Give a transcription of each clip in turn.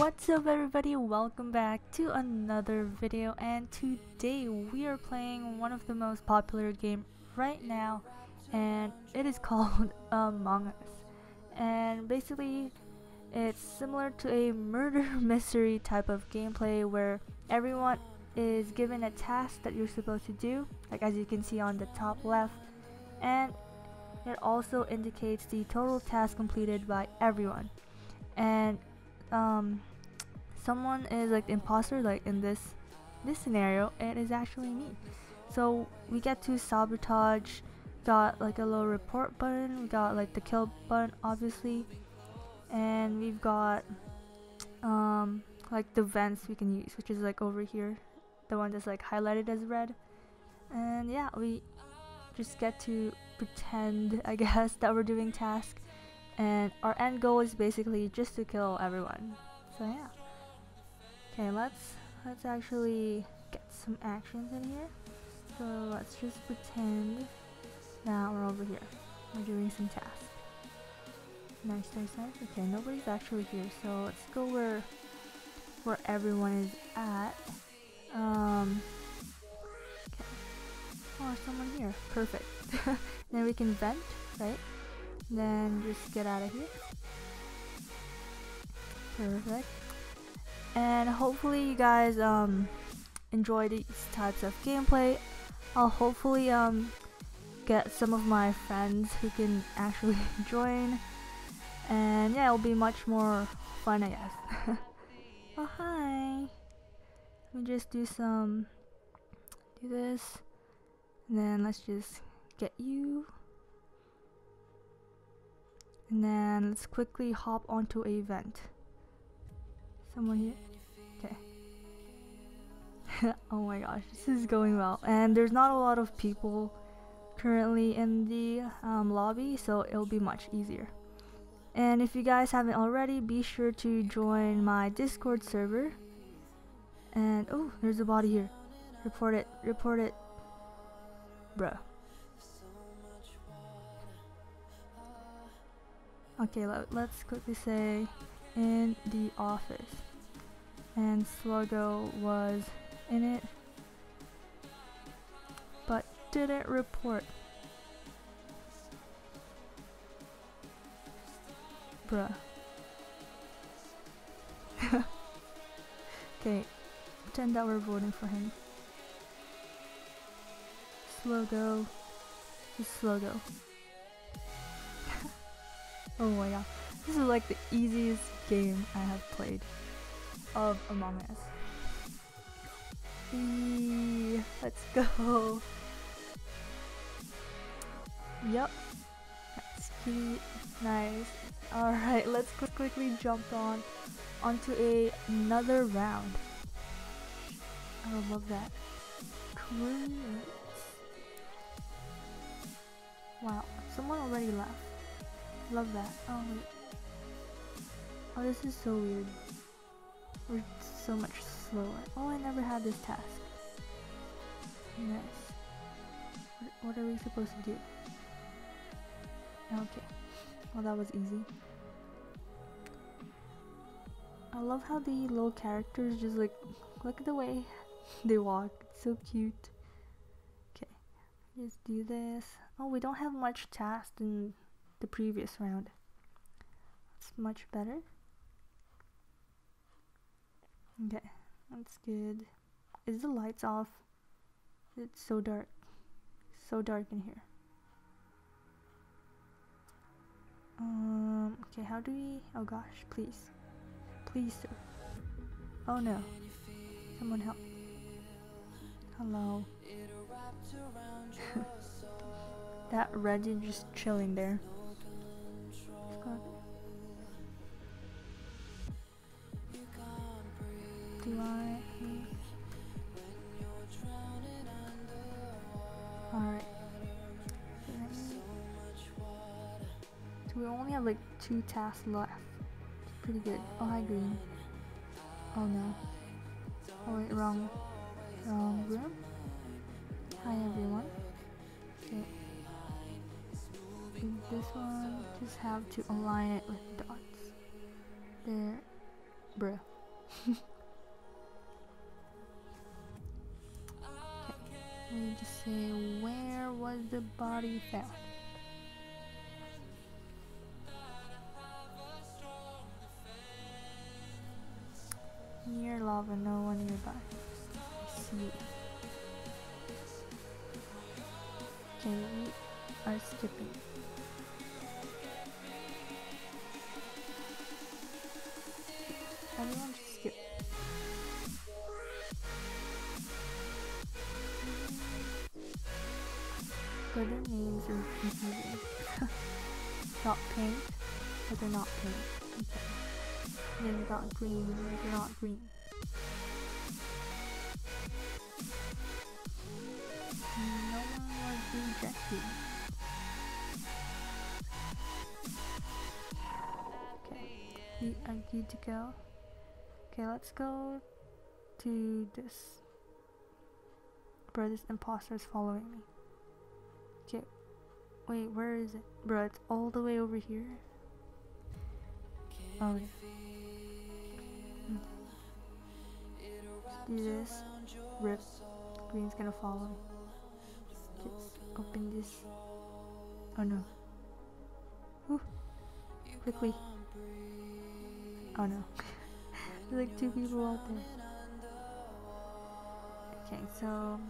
What's up everybody, welcome back to another video and today we are playing one of the most popular game right now and it is called Among Us. And basically it's similar to a murder mystery type of gameplay where everyone is given a task that you're supposed to do like as you can see on the top left and it also indicates the total task completed by everyone. And um, someone is like the imposter like in this this scenario it is actually me. So we get to sabotage got like a little report button we got like the kill button obviously and we've got um like the vents we can use which is like over here the one that's like highlighted as red. And yeah we just get to pretend I guess that we're doing task and our end goal is basically just to kill everyone. So yeah okay let's let's actually get some actions in here. So let's just pretend that we're over here. We're doing some tasks. Nice nice nice. Okay nobody's actually here so let's go where where everyone is at. Um okay. Oh someone here. Perfect. Then we can vent right? Then just get out of here. Perfect and hopefully you guys um enjoy these types of gameplay. I'll hopefully um get some of my friends who can actually join. And yeah it'll be much more fun I guess. Oh hi. Let me just do some do this. And then let's just get you. And then let's quickly hop onto a vent. Someone here? Okay. oh my gosh, this is going well. And there's not a lot of people currently in the um, lobby, so it'll be much easier. And if you guys haven't already, be sure to join my Discord server. And oh, there's a body here. Report it, report it. Bruh. Okay, let, let's quickly say in the office. And Sluggo was in it, but didn't report. Bruh. okay, pretend that we're voting for him. Sluggo. Just Sluggo. Oh my god. This is like the easiest game I have played of Among Us. Eee, let's go. Yep. That's cute. Nice. Alright, let's quickly jump on onto a, another round. I love that. Great. Wow, someone already left. Love that. Oh wait. Oh, this is so weird. We're so much slower. Oh, I never had this task. Nice. What, are we supposed to do? Okay. Well, that was easy. I love how the little characters just like, look at the way they walk. It's so cute. Okay. Just do this. Oh, we don't have much task in the previous round. It's much better. Okay, that's good. Is the lights off? It's so dark. So dark in here. Um, okay, how do we... Oh gosh, please. Please, sir. Oh no. Someone help. Hello. that Reggie just chilling there. Alright. So we only have like two tasks left. Pretty good. Oh, hi, Green. Oh no. Oh wait, wrong. Wrong room. Hi everyone. Okay. This one, just have to align it with dots. The body found? Near lava, no one nearby. I see. Okay, we are skipping. Everyone their names are confusing. got pink, but they're not pink. Okay. And then we got green, but they're not green. No one was rejected. Okay, we are good to go. Okay, let's go to this. Bro, this is following me. Okay, wait, where is it? Bro, it's all the way over here. Oh, yeah. do this. Rip. Green's gonna follow. Open this. Oh no. Ooh. Quickly. Oh no. There's like two people out there. Okay, so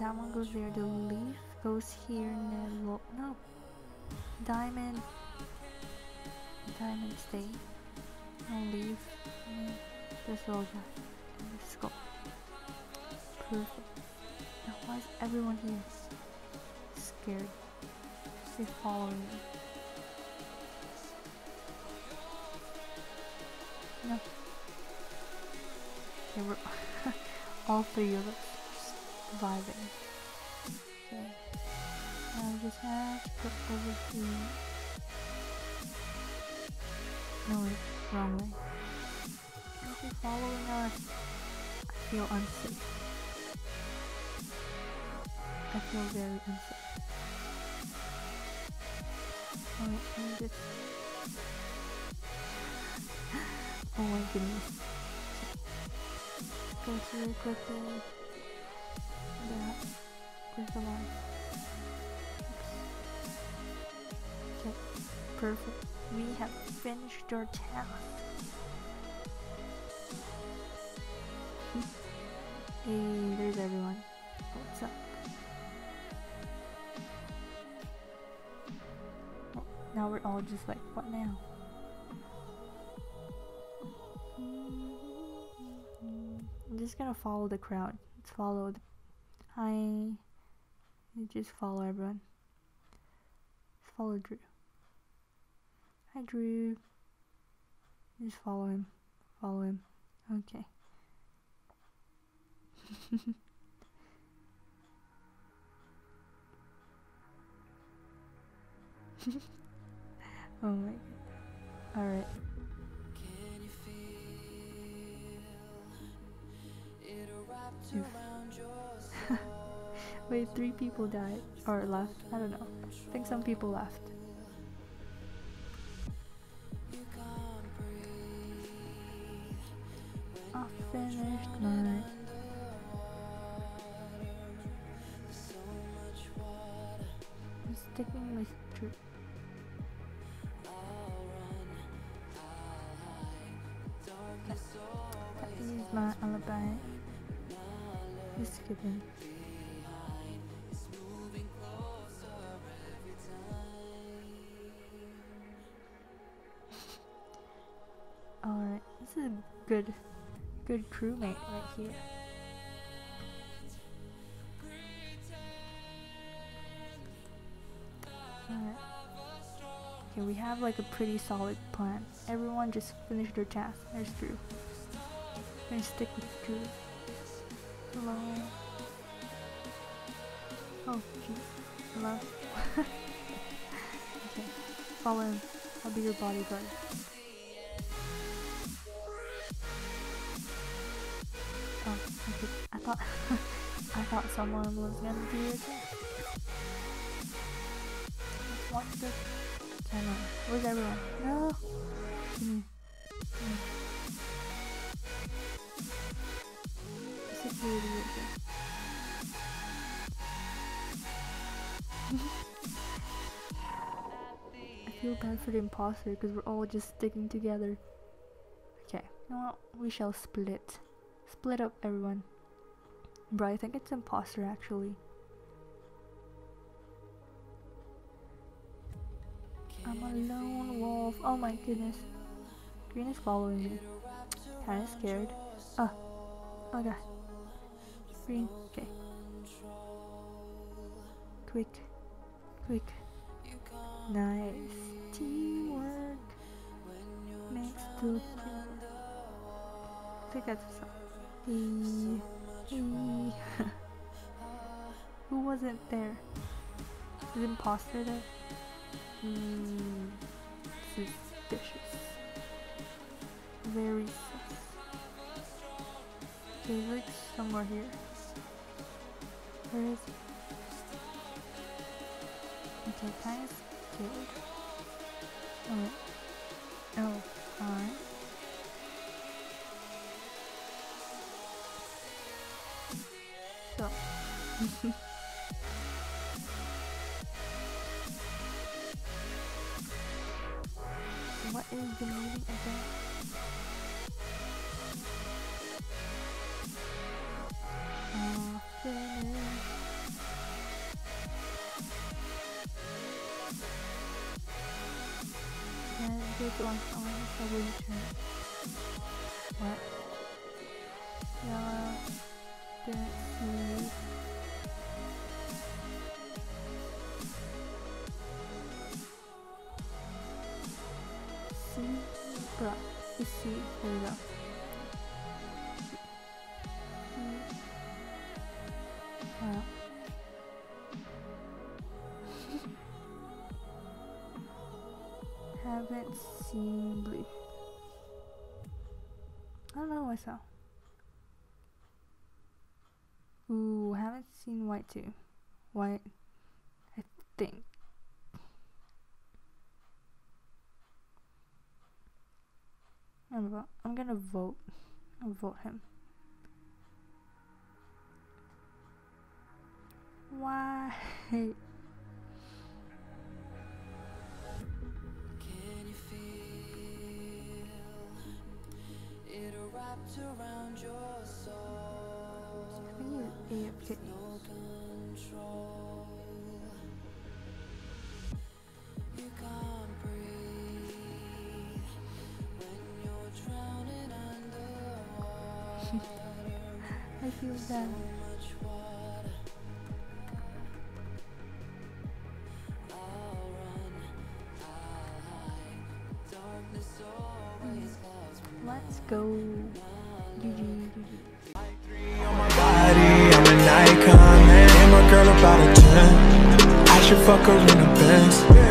that one goes there. The leaf goes here and then no. Diamond. Diamond stay. No leave this little guy. Let's go. Perfect. Now why is everyone here scared? They following me. No. Okay, we're all three of us surviving. Okay. I just have to put over here. No, wait, wrong way. He following us? I feel unsafe. I feel very unsafe. Alright, me just Oh my goodness. Go here quickly. That. Where's the line? Perfect. We have finished our task. hey, there's everyone. What's up? Oh, now we're all just like, what now? I'm just gonna follow the crowd. Let's follow Hi. You just follow everyone. Follow Drew. Hi Drew. Just follow him. Follow him. Okay. oh my god. Alright. Wait, three people died or left. I don't know. I think some people left. Finished. I'm sticking with truth. That is my alibi. Just kidding. Alright, this is good, good crewmate right here. Alright. Okay, we have like a pretty solid plan. Everyone just finished their task. There's Drew. gonna stick with Drew. Hello. Oh, jeez. Hello. okay, follow him. I'll be your bodyguard. Thought I thought someone was gonna do it. Watch the. Where's everyone? No. Mm. Mm. Security. I feel bad for the imposter because we're all just sticking together. Okay, what? We shall split. Split up, everyone. Bro, I think it's imposter actually. I'm a lone wolf. Oh my goodness. Green is following me. Kinda scared. Oh. Oh god. Green. Okay. Quick. Quick. Nice. Teamwork makes the. I think that's a. Hey. Who wasn't there? Is the imposter there? Hmm. Suspicious. Very sus. He's like somewhere here. Where is he? Okay, kind of scared. Oh. Is the? Uh, finish. And this one on solution. What? Yellow. Didn't There we go. Wow. Haven't seen blue. I don't know myself. Ooh, haven't seen white too. White, I think. I'm, I'm gonna vote. I'll vote him. Why? Can you always clouds my Let's go. GG, I'm an icon, man. And my girl about a 10. I should fuck her in the Benz.